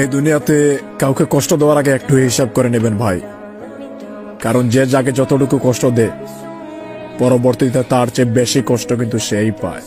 এই দুনিয়াতে কাউকে কষ্ট দেওয়ার আগে একটু হিসাব করে নেবেন ভাই। কারণ যে যাকে যতটুকু কষ্ট দে পরবর্তীতে তার চেয়ে বেশি কষ্ট কিন্তু সেই পায়।